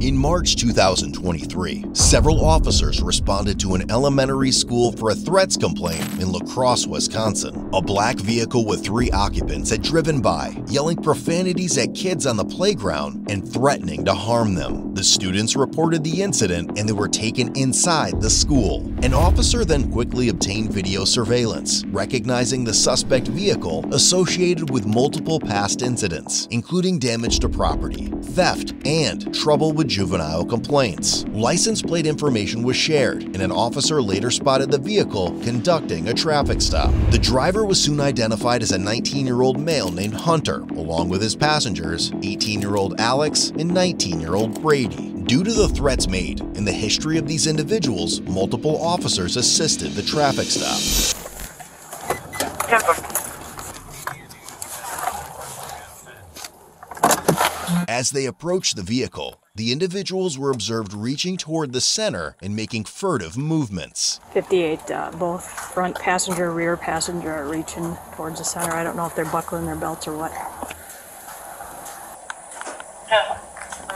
In March 2023, several officers responded to an elementary school for a threats complaint in La Crosse, Wisconsin. A black vehicle with three occupants had driven by, yelling profanities at kids on the playground and threatening to harm them. The students reported the incident and they were taken inside the school. An officer then quickly obtained video surveillance, recognizing the suspect vehicle associated with multiple past incidents, including damage to property, theft, and trouble with juvenile complaints. License plate information was shared, and an officer later spotted the vehicle conducting a traffic stop. The driver was soon identified as a 19 year old male named Hunter, along with his passengers, 18 year old Alex and 19 year old Brady. Due to the threats made and the history of these individuals, multiple officers assisted the traffic stop. As they approached the vehicle, the individuals were observed reaching toward the center and making furtive movements. 58, uh, both front passenger, rear passenger are reaching towards the center. I don't know if they're buckling their belts or what.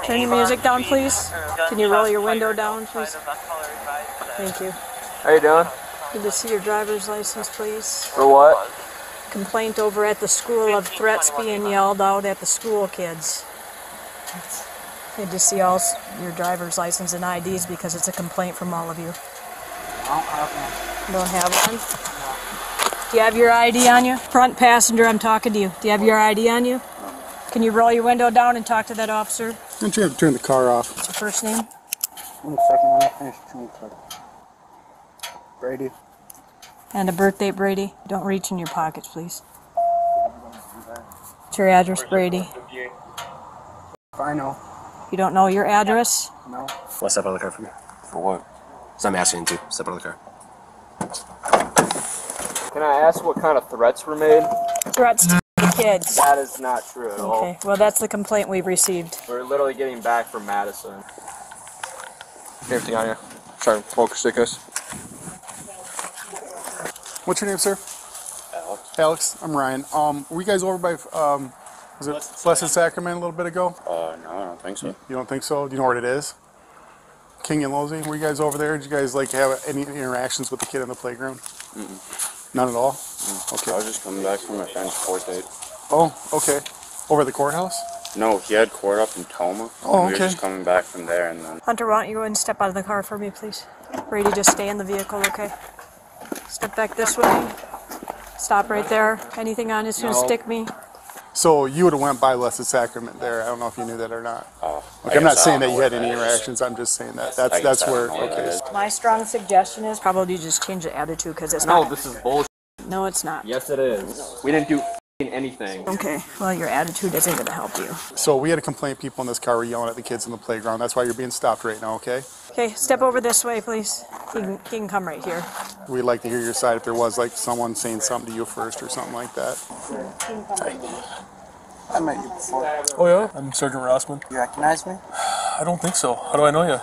Turn your music down, please. Can you roll your window down, please? Thank you. How you doing? Need to see your driver's license, please. For what? Complaint over at the school of threats being yelled out at the school kids. Need to see all your driver's license and IDs because it's a complaint from all of you. I don't have one? Don't have one? Do you have your ID on you? Front passenger, I'm talking to you. Do you have your ID on you? Can you roll your window down and talk to that officer? Don't you have to turn the car off? What's your first name? One second, let me finish chewing the Brady. And a birthday, Brady. Don't reach in your pockets, please. What's your address, Brady? If I know. You don't know your address? No. Let's step out of the car for me. For what? So I'm asking you to step out of the car. Can I ask what kind of threats were made? Threats to the kids. That is not true at all. Okay, well, that's the complaint we've received. We're literally getting back from Madison. Everything on you. Trying to smoke stickers. What's your name, sir? Alex. Alex. I'm Ryan. Um, were you guys over by um, was it Blessed Sacrament a little bit ago? Uh, no, I don't think so. You don't think so? Do you know where it is? King and Losey. Were you guys over there? Did you guys like have any interactions with the kid on the playground? None at all. Okay. I was just coming back from my friend's court date. Oh, okay. Over at the courthouse. No, he had court up in Tomah. Oh, okay. We were just coming back from there, and then Hunter, why don't you go and step out of the car for me, please? Brady, just stay in the vehicle, okay? Step back this way. Stop right there. Anything on is gonna stick me. So you would have went by Blessed Sacrament there. I don't know if you knew that or not. uh, Like, I I'm not saying that you had any interactions. I'm just saying that that's that's where. don't know where that Okay. My strong suggestion is probably just change the attitude because it's No, not. this is bullshit. No, it's not. Yes, it is. We didn't do f***ing anything. Okay, well, your attitude isn't gonna help you. So we had a complaint. People in this car were yelling at the kids in the playground. That's why you're being stopped right now. Okay. Okay, step over this way, please. He can, he can come right here. We'd like to hear your side if there was like someone saying something to you first or something like that. I met you before. Oh yeah, I'm Sergeant Rossman. You recognize me? I don't think so. How do I know you?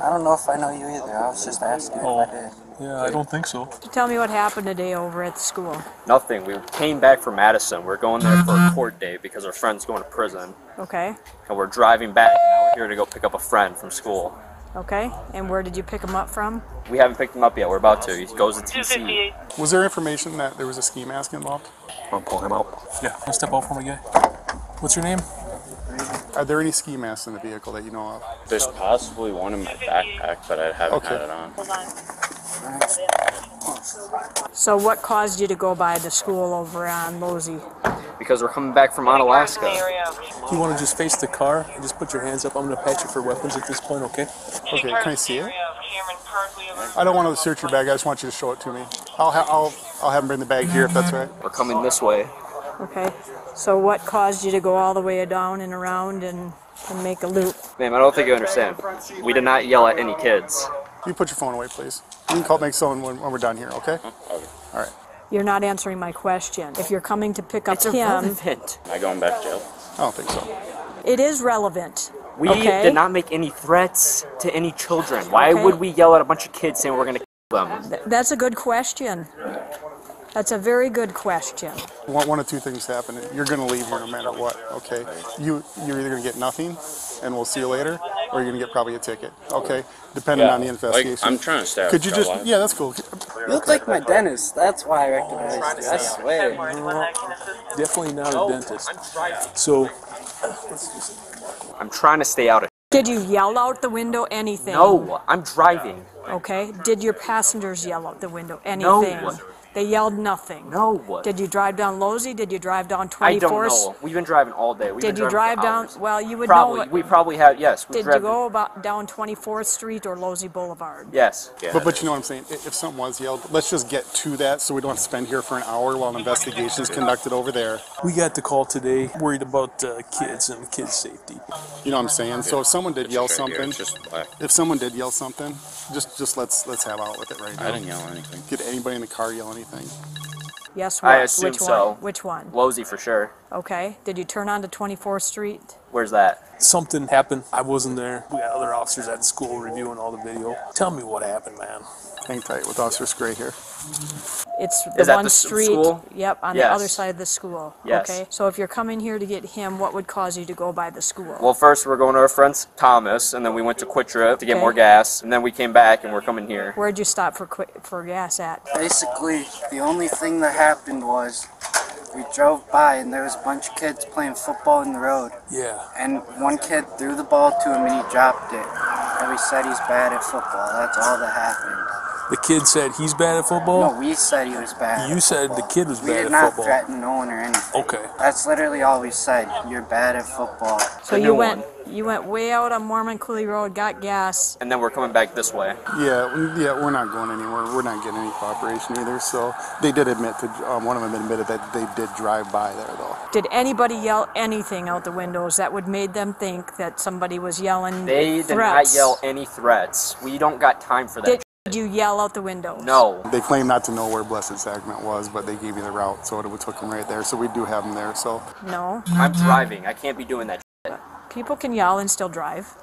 I don't know if I know you either. I was just asking Oh. if I oh. did. Yeah, I don't think so. Tell me what happened today over at the school. Nothing. We came back from Madison. We're going there for a court date because our friend's going to prison. Okay, And we're driving back. And now we're here to go pick up a friend from school. okay. And where did you pick him up from? We haven't picked him up yet. We're about to. He goes to TC. Was there information that there was a ski mask involved? I'll pull him out. Yeah, I'll step out for my guy. What's your name? Are there any ski masks in the vehicle that you know of? There's possibly one in my backpack, but I haven't Okay. had it on. So, what caused you to go by the school over on Losey? Because we're coming back from Onalaska. You want to just face the car and just put your hands up. I'm gonna pat you for weapons at this point, okay? Okay, can I see it? I don't want to search your bag. I just want you to show it to me. I'll ha- I'll I'll have him bring the bag here if that's right. We're coming this way. Okay. So, what caused you to go all the way down and around and, and make a loop? Ma'am, I don't think you understand. We did not yell at any kids. You put your phone away, please. You can call make someone when, when we're done here. Okay. Okay. All right. You're not answering my question. If you're coming to pick up It's him, irrelevant. Am I going back to jail? I don't think so. it is relevant. We Okay. did not make any threats to any children. Why Okay. would we yell at a bunch of kids saying we're going to kill them? Th- That's a good question. That's a very good question. One, one of two things happen. You're going to leave here no matter what. Okay. You you're either going to get nothing, and we'll see you later, or you're gonna get probably a ticket. Okay, depending on the investigation. Like, I'm trying to stay Could you just? trouble. Yeah, that's cool. You look like my dentist. That's why I recognized you. I swear. Definitely not a dentist. Oh, so I'm trying to stay out of. Did you yell out the window anything? No, I'm driving. Okay. Did your passengers yell out the window anything? No. They yelled nothing. No. What? Did you drive down Losey? Did you drive down 24th? I don't know. We've been driving all day. We've Did been you drive down? hours. Well, you would Probably. know. What, We probably have. Yes. We did you driven- go about down 24th Street or Losey Boulevard? Yes. But, but you know what I'm saying? If something was yelled, let's just get to that so we don't spend here for an hour while an investigation is conducted over there. we got the call today, worried about uh, kids and kids' safety. You know what I'm saying? So if someone did It's yell right something, just if someone did yell something, just just let's let's have out with it right now. I didn't yell anything. Did anybody in the car yell anything? Yes. What? I assume Which so. one? Which one? Losey for sure. Okay. Did you turn on to 24th Street? Where's that? Something happened. I wasn't there. We got other officers at the school reviewing all the video. Tell me what happened, man. Hang tight with Officer Gray here. It's the Is that one the street. school? Yep, on Yes. the other side of the school. Yes. Okay. So if you're coming here to get him, what would cause you to go by the school? Well, first we're going to our friend's Thomas, and then we went to Kwik Trip to get Okay. more gas, and then we came back and we're coming here. Where'd you stop for for gas at? Basically, the only thing that happened was we drove by and there was a bunch of kids playing football in the road. Yeah. And one kid threw the ball to him and he dropped it. And we said he's bad at football. That's all that happened. The kid said he's bad at football? No, we said he was bad. You said the kid was we bad did at not football. threaten no one or anything. Okay. That's literally all we said. You're bad at football. So you went one. you went way out on Mormon Coulee Road, got gas. And then we're coming back this way. Yeah, we- yeah, we're not going anywhere. We're not getting any cooperation either. So they did admit to. Um, one of them admitted that they did drive by there though. Did anybody yell anything out the windows that would made them think that somebody was yelling They did not yell any threats. We don't got time for that. Did, did you yell out the window? no. They claim not to know where Blessed Sacrament was, but they gave you the route, so it would took them right there. So we do have them there. So No. I'm driving. I can't be doing that. Shit. People can yell and still drive.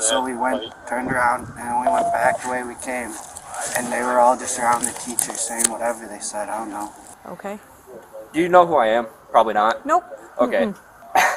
So we went, turned around, and we went back the way we came. And they were all just around the teacher saying whatever they said. I don't know. Okay. Do you know who I am? Probably not. Nope. Okay.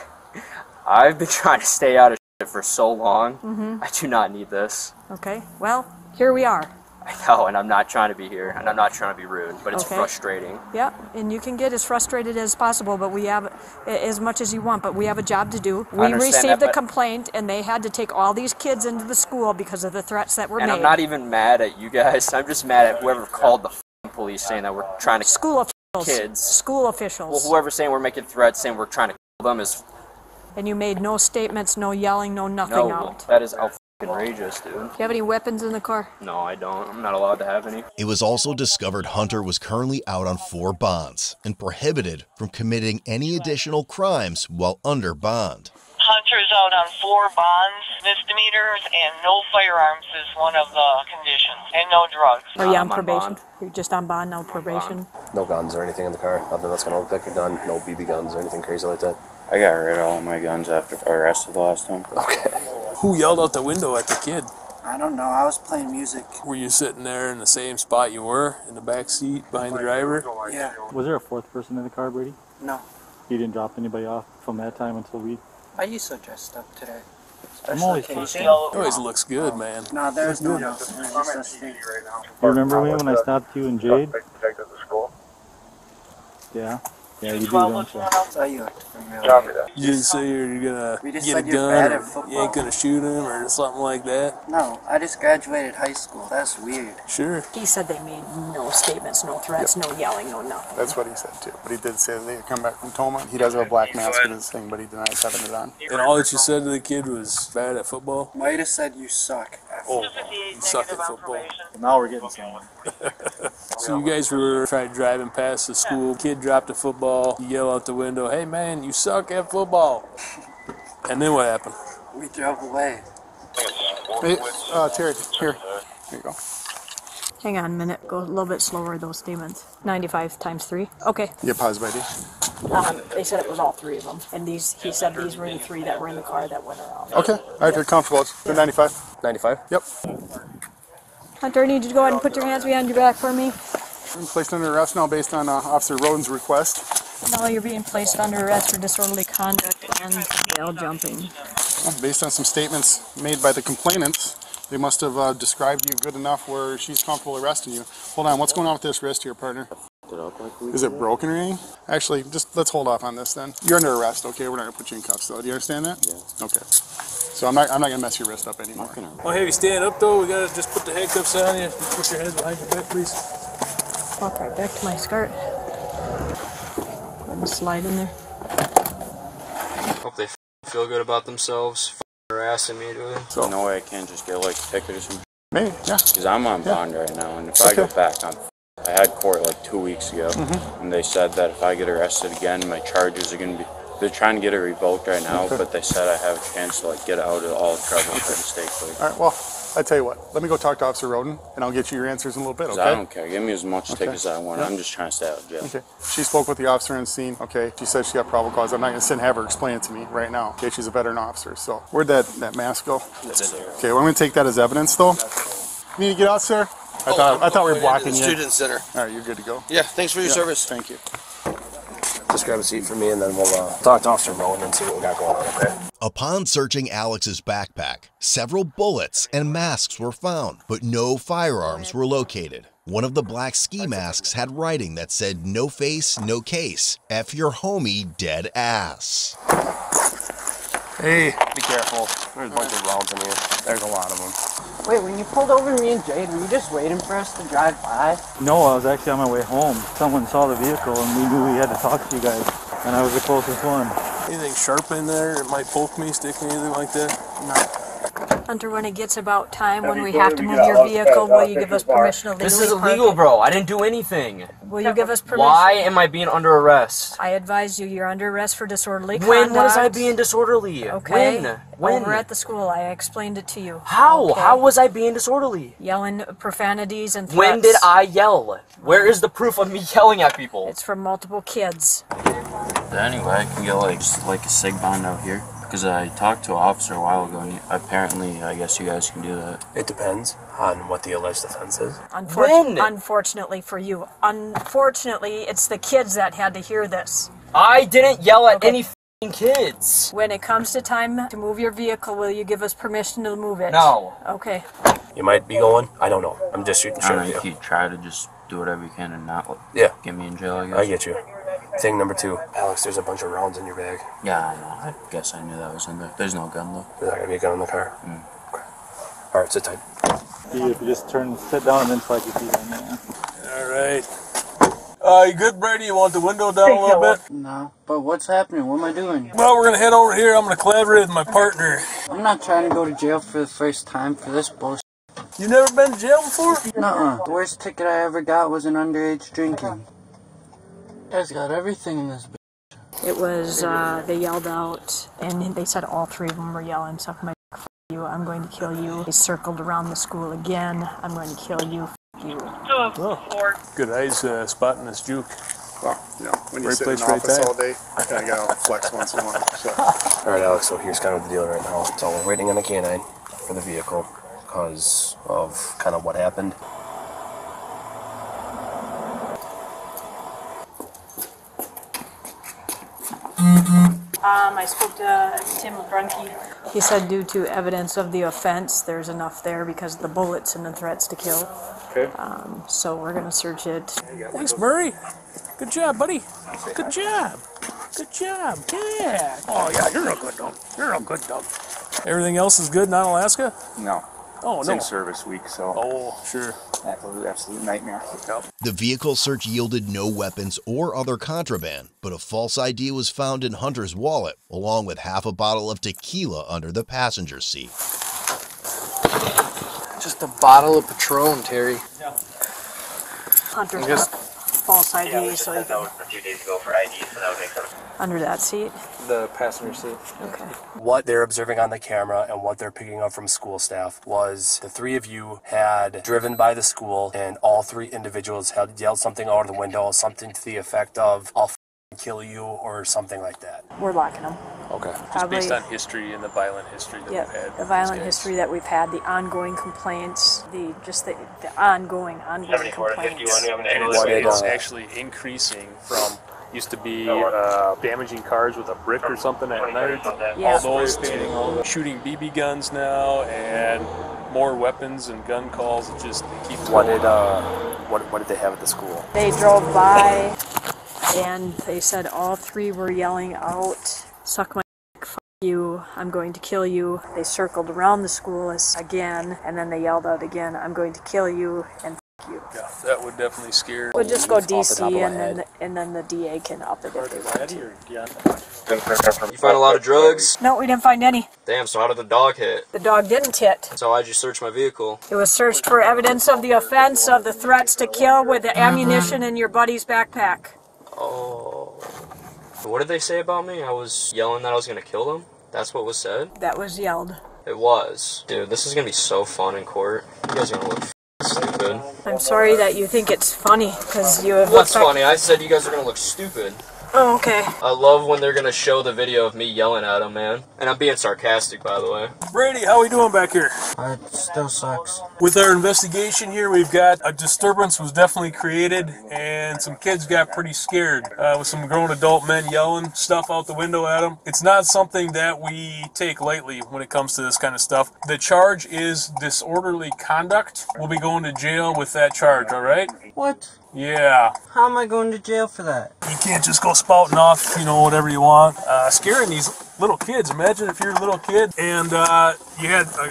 I've been trying to stay out of shit for so long. Mm-hmm. I do not need this. Okay. Well, here we are. I know, and I'm not trying to be here, and I'm not trying to be rude, but it's Okay. frustrating. Yep. And you can get as frustrated as possible, but we have as much as you want. But we have a job to do. We received that, the complaint, and they had to take all these kids into the school because of the threats that were And made. I'm not even mad at you guys. I'm just mad at whoever called the police saying that we're trying to. school officials. Kids. School officials. Well, whoever's saying we're making threats, saying we're trying to kill them is and you made no statements, no yelling, no nothing no. out. That is out outrageous, dude. Do you have any weapons in the car? No, I don't. I'm not allowed to have any. It was also discovered Hunter was currently out on four bonds and prohibited from committing any additional crimes while under bond. Hunter's out on four bonds, misdemeanors, and no firearms is one of the conditions, and no drugs. Are you on I'm probation? bond. You're just on bond, no probation. No guns or anything in the car. Nothing that's gonna look like a gun. No BB guns or anything crazy like that. I got rid of all my guns after I arrested the last time. Okay. Who yelled out the window at the kid? I don't know. I was playing music. Were you sitting there in the same spot you were in the back seat behind the driver? Yeah. Was there a fourth person in the car, Brady? No. You didn't drop anybody off from that time until we. Are you so dressed up today? I'm always Especially dressed Casey. up. Always looks good, man. No, there's no nothing. It's just us three. You remember me when I stopped you and Jade? Yeah. Yeah, you do, don't you? So you looked familiar. You didn't say you're gonna We just get a you're gun or you ain't gonna shoot him or something like that. No, I just graduated high school. That's weird. Sure. He said they made no statements, no threats, no yelling, no nothing. that's what he said too. But he did say that they had come back from Tomah. He does have a black mask in his thing, but he denies having it on. And all that you said to the kid was bad at football. Might have said you suck. Oh, you suck at football. Now we're getting somewhere. So you guys were trying driving past the school. Kid dropped a football. You yell out the window, "Hey man, you suck at football!" And then what happened? We drove away. Hey, uh, Terry, here. There you go. Hang on a minute. Go a little bit slower, those statements. 95 times 3. Okay. You pause, ID. Um, they said it was all three of them. And these, he said these were the three that were in the car that went around. Okay. All right, you're comfortable. It's the 95. 95. Yep. Hunter, I need you to go ahead and put your hands behind your back for me. I'm placed under arrest now based on uh, Officer Roden's request. No, you're being placed under arrest for disorderly conduct and bail jumping. Well, Based on some statements made by the complainants, they must have uh, described you good enough where she's comfortable arresting you. Hold on, what's going on with this wrist here, partner? Is it broken or anything? Actually, just let's hold off on this then. You're under arrest, okay? We're not gonna put you in cuffs though. Do you understand that? Yeah. Okay. So I'm not, I'm not gonna mess your wrist up anymore. I'll have you stand up though. We gotta just put the handcuffs on you. Just put your hands behind your back, please. Walk right back to my skirt. Let me slide in there. Hope they feel good about themselves. F- harassing me, dude. So no way I can't just get like a ticket or something. Maybe, yeah. Because I'm on Yeah. bond right now, and if I go back, I'm. I had court like two weeks ago, Mhm. and they said that if I get arrested again, my charges are gonna be. They're trying to get it revoked right now, Okay. but they said I have a chance to like get out of all trouble for mistake plea. All right, well, I tell you what, let me go talk to Officer Roden and I'll get you your answers in a little bit, okay? I don't care. Give me as much Okay. tickets as I want. Yeah. I'm just trying to stay out of jail. Okay. She spoke with the officer on scene. Okay. She said she got probable cause. I'm not gonna sit and have her explain it to me right now. Okay. She's a veteran officer. So where'd that, that mask go? Okay. Well, I'm gonna take that as evidence though. You need to get out, sir? I oh, thought I oh, thought we were oh, blocking you. Student Center. All right, you're good to go. Yeah, thanks for your Yeah, service. Thank you. Just grab a seat for me and then we'll uh, talk to Officer Rowan and see what we got going on, okay? Upon searching Alex's backpack, several bullets and masks were found, but no firearms were located. One of the black ski masks had writing that said, No face, no case. F your homie, dead ass. Hey, be careful. There's a bunch of rounds in here. There's a lot of them. Wait, when you pulled over me and Jade, were you just waiting for us to drive by? No, I was actually on my way home. Someone saw the vehicle and we knew we had to talk to you guys. And I was the closest one. Anything sharp in there? It might poke me, stick me, anything like that? Hunter, when it gets about time when we have to move your vehicle, will you give us permission to legally This is park illegal, bro. I didn't do anything. Will you give us permission? Why am I being under arrest? I advise you, you're under arrest for disorderly conduct. When was I being disorderly? Okay. When? When? Over at the school, I explained it to you. How? Okay. How was I being disorderly? Yelling profanities and threats. When did I yell? Where is the proof of me yelling at people? It's from multiple kids. Anyway, I can get like just like a sig bond out here because I talked to an officer a while ago, and apparently, I guess you guys can do that. It depends on what the alleged offense is. Unfortunately, unfortunately for you, unfortunately, it's the kids that had to hear this. I didn't yell at any f***ing kids. When it comes to time to move your vehicle, will you give us permission to move it? No. Okay. You might be going. I don't know. I'm just shooting I shit don't know, with you you. try to just do whatever you can and not like, Yeah. get me in jail. I guess. I get you. Thing number two, Alex, there's a bunch of rounds in your bag. Yeah, I know. I guess I knew that was in there. There's no gun though. There's not gonna be a gun in the car. Mm. Okay. All right, sit tight. If you just turn, sit down and then slide your feet on there. All right. Uh, you good, Brady? You want the window down a little bit? No, but what's happening? What am I doing? Well, we're gonna head over here. I'm gonna collaborate with my partner. I'm not trying to go to jail for the first time for this bullshit. You never been to jail before? Nuh-uh. The worst ticket I ever got was an underage drinking. You guys got everything in this bitch. It was, uh, they yelled out, and they said all three of them were yelling, suck my dick, f you, I'm going to kill you. They circled around the school again, I'm going to kill you, f you. Good eyes uh, spotting this juke. Well, you know, when you Right sit in place, an right office time. all day, I kind of got to flex once in a while. So. All right, Alex. So here's kind of the deal right now. So we're waiting on a canine for the vehicle because of kind of what happened. Um, I spoke to Tim Brunke. He said due to evidence of the offense, there's enough there because of the bullets and the threats to kill. Okay. Um, so we're gonna search it. Thanks, Murray. Good job, buddy. Good job. Good job. Yeah. Oh yeah, you're a good dog. You're a good dog. Everything else is good, not Alaska. No. Oh it's no. in service week, so. Oh sure. Absolute, absolute nightmare. Yep. The vehicle search yielded no weapons or other contraband, but a false ID was found in Hunter's wallet, along with half a bottle of tequila under the passenger seat. Just a bottle of Patron, Terry. Yeah. Hunter's Just- got false ID, so he can, a few days ago for ID, so that would make sense. under that seat. The passenger seat. Okay. What they're observing on the camera and what they're picking up from school staff was the three of you had driven by the school and all three individuals had yelled something out of the window, something to the effect of, I'll f***ing kill you or something like that. We're locking them. Okay. Just based on history and the violent history that Yeah, we've had. the with violent guys. history that we've had, the ongoing complaints, the just the, the ongoing, ongoing 74 to 51, complaints. we have an And ambulance. it's, What it's actually increasing from used to be uh, damaging cars with a brick or something at night. Yeah. All those to shooting BB guns now and more weapons and gun calls. It just it keeps What going did uh, what what did they have at the school? They drove by and they said all three were yelling out, Suck my dick, fuck you, I'm going to kill you. They circled around the school again and then they yelled out again, I'm going to kill you and fuck you. Yeah, that would definitely scare. We'll just go Off the DC and then, head. and then the DA can up it if they want to. You find a lot of drugs? No, we didn't find any. Damn, so how did the dog hit? The dog didn't hit. So why'd you search my vehicle? It was searched for evidence of the offense of the threats to kill with the ammunition in your buddy's backpack. Oh. What did they say about me? I was yelling that I was gonna kill them? That's what was said? That was yelled. It was. Dude, this is gonna be so fun in court. You guys are gonna look stupid. I'm sorry that you think it's funny because you have What's funny? I said you guys are gonna look stupid. Oh, okay. I love when they're gonna show the video of me yelling at them, man. And I'm being sarcastic, by the way. Brady, how we doing back here? It still sucks. With our investigation here, we've got a disturbance was definitely created, and some kids got pretty scared uh, with some grown adult men yelling stuff out the window at them. It's not something that we take lightly when it comes to this kind of stuff. The charge is disorderly conduct. We'll be going to jail with that charge, all right? What? Yeah. How am I going to jail for that? You can't just go spouting off, you know, whatever you want. Uh, scaring these little kids. Imagine if you're a little kid and uh, you had a,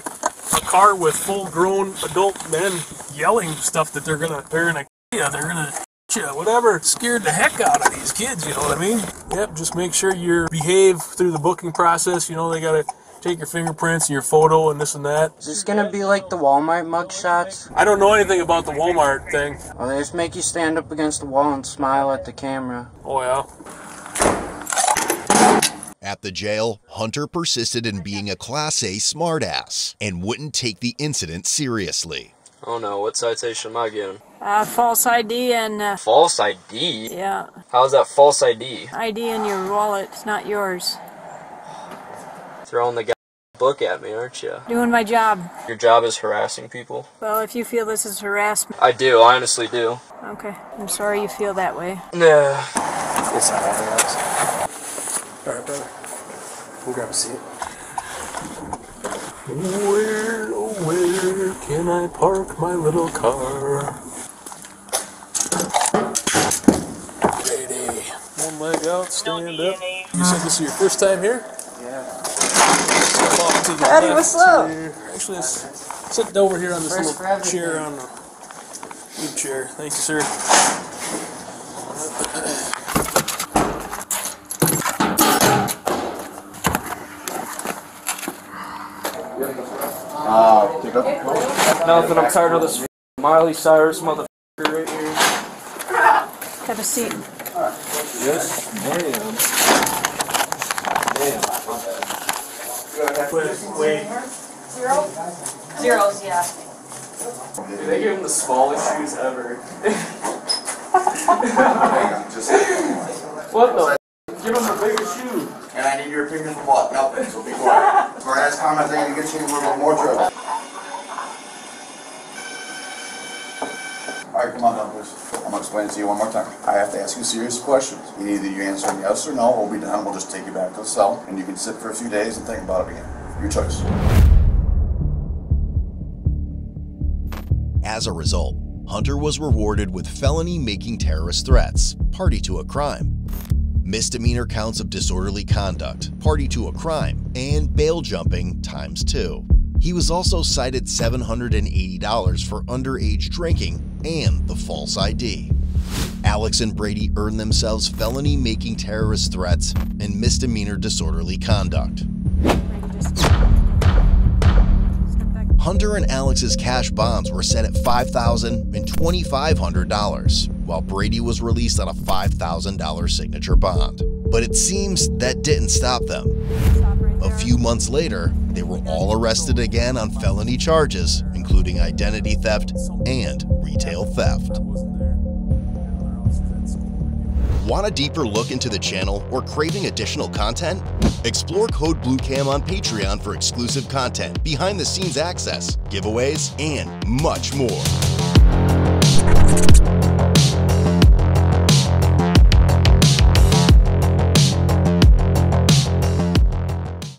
a car with full-grown adult men yelling stuff that they're gonna, they're gonna, yeah, they're gonna, you, whatever. Scared the heck out of these kids. You know what I mean? Yep. Just make sure you behave through the booking process. You know, they gotta take your fingerprints and your photo and this and that. Is this gonna be like the Walmart mug shots? I don't know anything about the Walmart thing. Or they just make you stand up against the wall and smile at the camera? Oh yeah. At the jail, Hunter persisted in being a Class A smartass and wouldn't take the incident seriously. Oh no, what citation am I getting? Uh, false ID and uh, False ID? yeah, How's that false ID? ID in your wallet. It's not yours. Throwing the guy book at me, aren't you? Doing my job. Your job is harassing people? Well, if you feel this is harassment, I do, I honestly do. okay. I'm sorry you feel that way. Yeah. It's not anything else. All right, brother. We'll grab a seat. Where, oh where can I park my little car? Brady, one leg out, stand up. You said this is your first time here? Yeah. Off to the Daddy, left what's up? here. Actually, let's sit over here on this First little chair on the good chair. Thank you, sir. Uh, pick up. Nothing, I'm tired of this Miley Cyrus motherfucker right here. Have a seat. Yes, damn. Wait, Zero? Zeros, yeah. Dude, they give him the smallest shoes ever. what the? Give him the biggest shoe. And I need your opinion for what? Nothing, so be quiet. Or ask comments, I need to get you in a little bit more trouble. Alright, come on down, please. I'm gonna explain it to you one more time. I have to ask you serious questions. Either you answer yes or no, we'll be done, we'll just take you back to the cell, and you can sit for a few days and think about it again. Your choice. As a result, Hunter was rewarded with felony making terrorist threats, party to a crime, misdemeanor counts of disorderly conduct, party to a crime, and bail jumping times two. He was also cited $780 for underage drinking and the false ID. Alex and Brady earned themselves felony making terrorist threats and misdemeanor disorderly conduct. Hunter and Alex's cash bonds were set at $5,000 and $2,500, while Brady was released on a $5,000 signature bond. But it seems that didn't stop them. A few months later, they were all arrested again on felony charges, including identity theft and retail theft. Want a deeper look into the channel or craving additional content? Explore Code BlueCam on Patreon for exclusive content, behind the scenes access, giveaways, and much more.